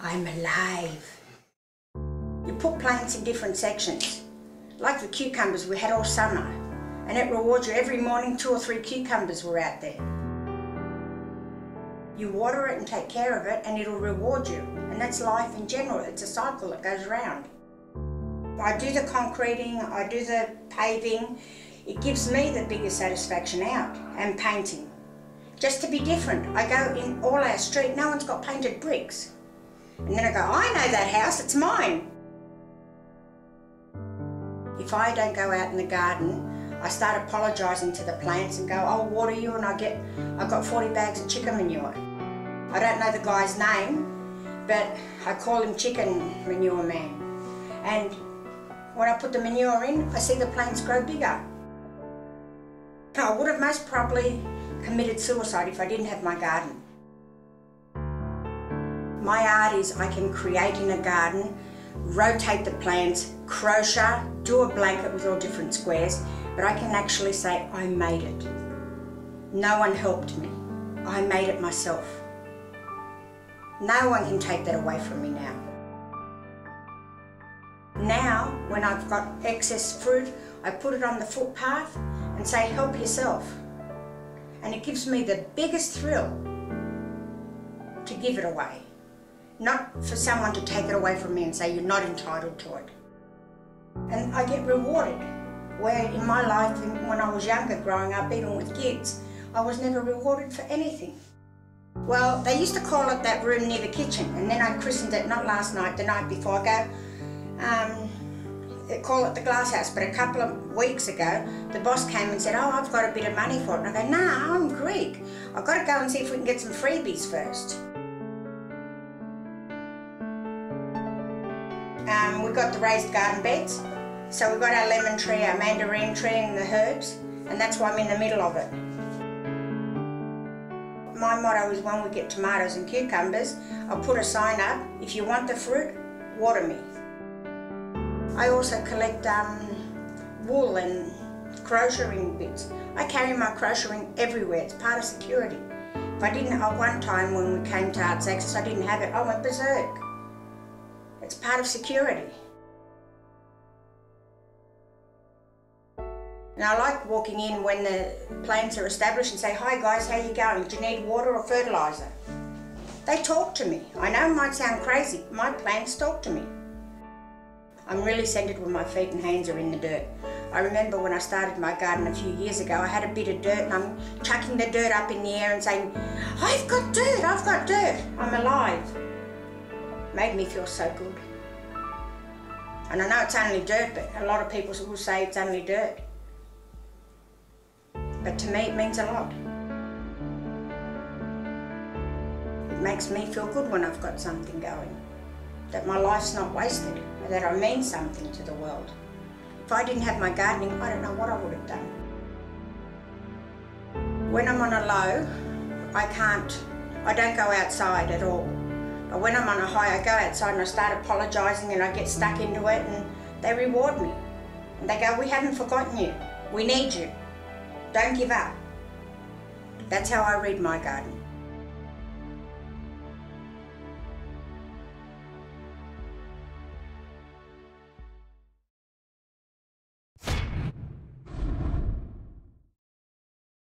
I'm alive. You put plants in different sections. Like the cucumbers we had all summer. And it rewards you every morning, two or three cucumbers were out there. You water it and take care of it and it'll reward you. And that's life in general. It's a cycle that goes around. I do the concreting, I do the paving. It gives me the biggest satisfaction out and painting. Just to be different. I go in all our street, no one's got painted bricks. And then I go, I know that house, it's mine. If I don't go out in the garden, I start apologising to the plants and go, I'll water you and I get, I've got 40 bags of chicken manure. I don't know the guy's name, but I call him Chicken Manure Man. And when I put the manure in, I see the plants grow bigger. I would have most probably committed suicide if I didn't have my garden. My art is I can create in a garden, rotate the plants, crochet, do a blanket with all different squares, but I can actually say I made it. No one helped me. I made it myself. No one can take that away from me now. Now, when I've got excess fruit, I put it on the footpath and say, help yourself. And it gives me the biggest thrill to give it away. Not for someone to take it away from me and say, you're not entitled to it. And I get rewarded. Where in my life, when I was younger, growing up, even with kids, I was never rewarded for anything. Well, they used to call it that room near the kitchen, and then I christened it, not last night, the night before. I go, um, they call it the glass house, but a couple of weeks ago, the boss came and said, oh, I've got a bit of money for it. And I go, nah, I'm Greek. I've got to go and see if we can get some freebies first. We've got the raised garden beds. So we've got our lemon tree, our mandarin tree and the herbs, and that's why I'm in the middle of it. My motto is when we get tomatoes and cucumbers, I'll put a sign up, if you want the fruit, water me. I also collect um, wool and crocheting bits. I carry my crocheting everywhere, it's part of security. If I didn't, at one time when we came to Arts Access, I didn't have it, I went berserk. It's part of security. And I like walking in when the plants are established and say, hi guys, how you going? Do you need water or fertiliser? They talk to me. I know it might sound crazy, my plants talk to me. I'm really centred when my feet and hands are in the dirt. I remember when I started my garden a few years ago, I had a bit of dirt and I'm chucking the dirt up in the air and saying, I've got dirt, I've got dirt, I'm alive. Made me feel so good. And I know it's only dirt, but a lot of people will say it's only dirt. But to me, it means a lot. It makes me feel good when I've got something going. That my life's not wasted that I mean something to the world. If I didn't have my gardening, I don't know what I would have done. When I'm on a low, I can't, I don't go outside at all. But when I'm on a high, I go outside and I start apologising and I get stuck into it and they reward me. And they go, we haven't forgotten you. We need you. Don't give up. That's how I read my garden.